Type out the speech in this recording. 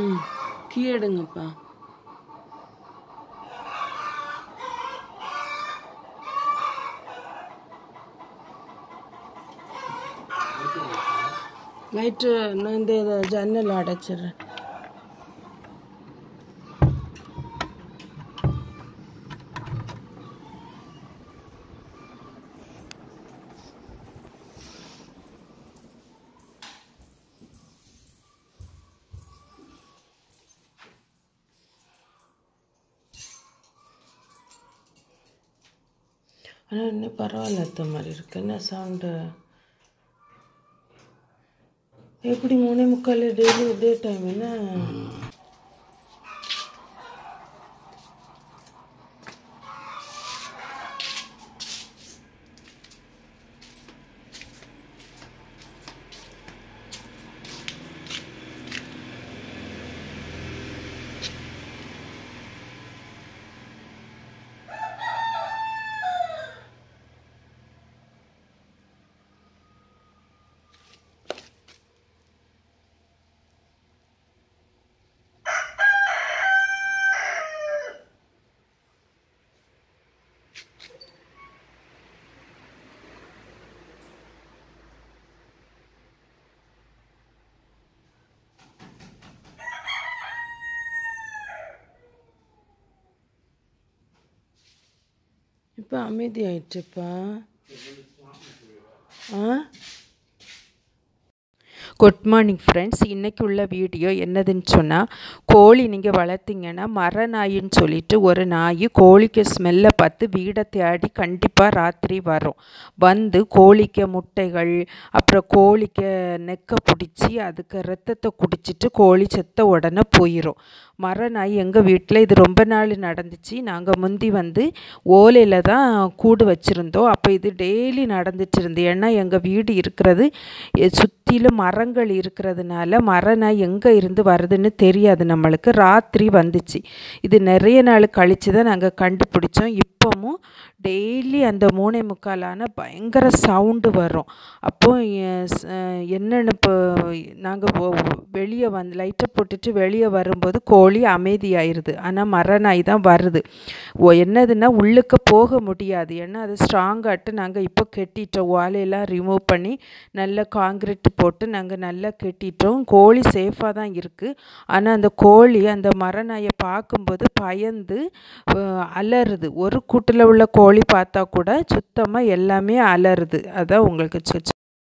ம் key எடுங்கப்பா. Light நான் இந்த இதை ஜன்னல் அடைச்சிடுறேன். ஆனால் இன்னும் பரவாயில்ல அத்த மாதிரி இருக்கு. என்ன சவுண்டு எப்படி மூணே முக்கால் டெய்லி இதே டைம் என்ன? இப்போ அமைதியாயிடுச்சுப்பா ஆ? குட் மார்னிங் ஃப்ரெண்ட்ஸ் இன்றைக்கி உள்ள வீடியோ என்னதுன்னு சொன்னால் கோழி நீங்கள் வளர்த்தீங்கன்னா மர நாயின்னு சொல்லிட்டு ஒரு நாய் கோழிக்கு ஸ்மெல்லை பார்த்து வீடை தேடி கண்டிப்பாக ராத்திரி வரும். வந்து கோழிக்கு முட்டைகள் அப்புறம் கோழிக்கு நெக்கை பிடிச்சி அதுக்கு ரத்தத்தை குடிச்சிட்டு கோழி செத்த உடனே போயிடும் மர நாய் எங்கள் வீட்டில் இது ரொம்ப நாள் நடந்துச்சு. நாங்கள் முந்தி வந்து ஓலையில் தான் கூடு வச்சுருந்தோம். அப்போ இது டெய்லி நடந்துட்டு இருந்து ஏன்னா எங்கள் வீடு இருக்கிறது சுற்றிலும் மரங்கள் இருக்கிறதுனால மர நாய் எங்கே இருந்து வருதுன்னு தெரியாது நம்மளுக்கு. ராத்திரி வந்துச்சு. இது நிறைய நாள் கழித்து தான் நாங்கள் கண்டுபிடிச்சோம். அப்பமும் டெய்லி அந்த மூணே முக்காலான பயங்கர சவுண்டு வரும். அப்போது என்னென்னு இப்போ நாங்கள் வெளியே வந்து லைட்டை போட்டுட்டு வெளியே வரும்போது கோழி அமைதியாயிருது. ஆனால் மரநாய் தான் வருது. ஓ என்னதுன்னா உள்ளுக்கு போக முடியாது. ஏன்னா அது ஸ்ட்ராங்காட்டு நாங்கள் இப்போ கெட்டிட்டோம். ஓலையெல்லாம் ரிமூவ் பண்ணி நல்ல காங்கிரீட் போட்டு நாங்கள் நல்லா கெட்டிட்டோம். கோழி சேஃபாக தான் இருக்குது ஆனால் அந்த கோழி அந்த மரநாயை பார்க்கும்போது பயந்து அலறுது. ஒரு கூட்டில் உள்ள கோழி பார்த்தா கூட சுத்தமாக எல்லாமே அலறுது. அதான் உங்களுக்கு